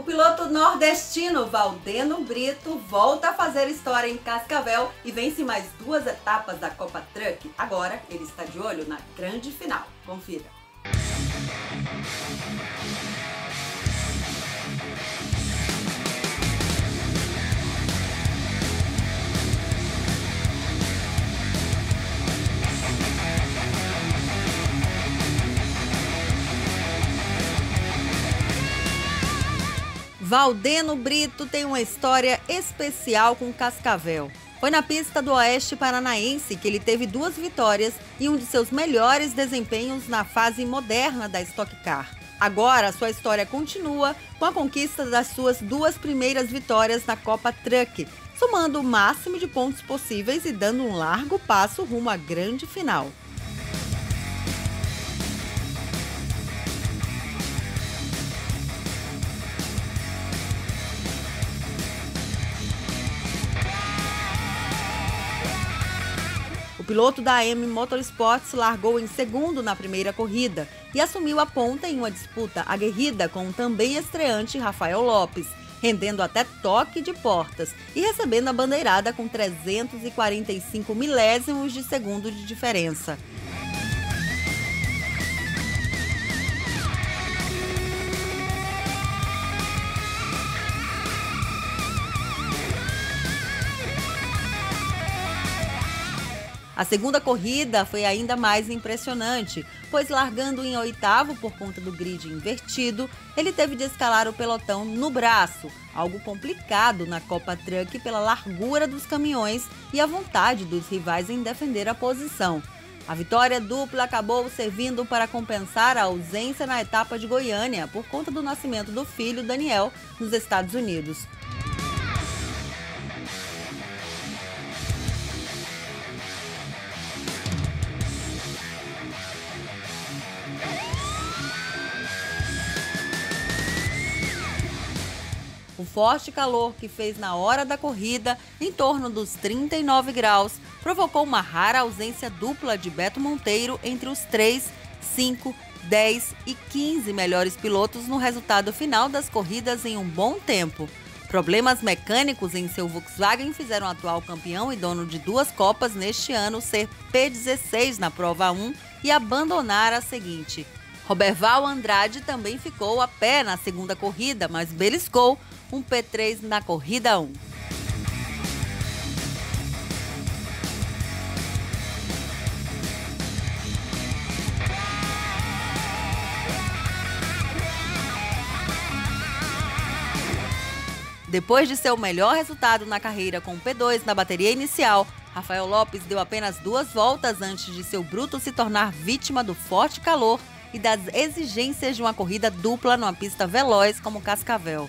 O piloto nordestino Valdeno Brito volta a fazer história em Cascavel e vence mais duas etapas da Copa Truck. Agora ele está de olho na grande final. Confira. Valdeno Brito tem uma história especial com Cascavel. Foi na pista do Oeste Paranaense que ele teve duas vitórias e um de seus melhores desempenhos na fase moderna da Stock Car. Agora, sua história continua com a conquista das suas duas primeiras vitórias na Copa Truck, somando o máximo de pontos possíveis e dando um largo passo rumo à grande final. Piloto da AM Motorsports largou em segundo na primeira corrida e assumiu a ponta em uma disputa aguerrida com o também estreante Rafael Lopes, rendendo até toque de portas e recebendo a bandeirada com 345 milésimos de segundo de diferença. A segunda corrida foi ainda mais impressionante, pois largando em oitavo por conta do grid invertido, ele teve de escalar o pelotão no braço, algo complicado na Copa Truck pela largura dos caminhões e a vontade dos rivais em defender a posição. A vitória dupla acabou servindo para compensar a ausência na etapa de Goiânia por conta do nascimento do filho Daniel nos Estados Unidos. Forte calor que fez na hora da corrida, em torno dos 39 graus, provocou uma rara ausência dupla de Beto Monteiro entre os 3, 5, 10 e 15 melhores pilotos no resultado final das corridas em um bom tempo. Problemas mecânicos em seu Volkswagen fizeram o atual campeão e dono de duas Copas neste ano ser P16 na prova 1 e abandonar a seguinte. Roberval Andrade também ficou a pé na segunda corrida, mas beliscou um P3 na corrida 1. Depois de seu melhor resultado na carreira com o P2 na bateria inicial, Rafael Lopes deu apenas duas voltas antes de seu bruto se tornar vítima do forte calor e das exigências de uma corrida dupla numa pista veloz como Cascavel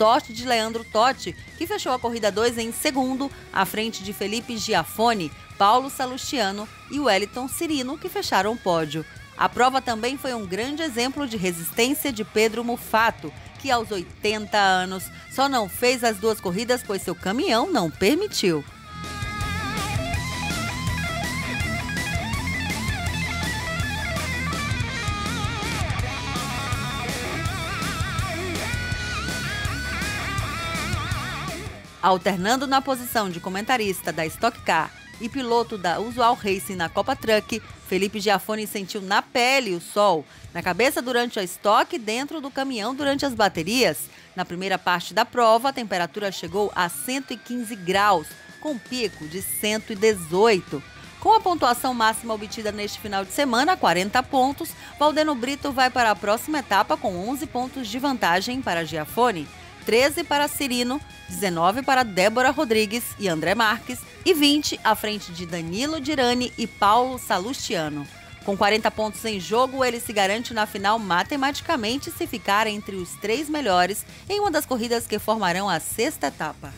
sorte de Leandro Totti, que fechou a corrida 2 em segundo, à frente de Felipe Giafone, Paulo Salustiano e Wellington Cirino, que fecharam o pódio. A prova também foi um grande exemplo de resistência de Pedro Mufato, que aos 80 anos só não fez as duas corridas pois seu caminhão não permitiu. Alternando na posição de comentarista da Stock Car e piloto da Usual Racing na Copa Truck, Felipe Giafone sentiu na pele o sol, na cabeça durante a estoque e dentro do caminhão durante as baterias. Na primeira parte da prova, a temperatura chegou a 115 graus, com pico de 118. Com a pontuação máxima obtida neste final de semana, 40 pontos, Valdeno Brito vai para a próxima etapa com 11 pontos de vantagem para Giafone. 13 para Cirino, 19 para Débora Rodrigues e André Marques e 20 à frente de Danilo Dirani e Paulo Salustiano. Com 40 pontos em jogo, ele se garante na final matematicamente se ficar entre os três melhores em uma das corridas que formarão a sexta etapa.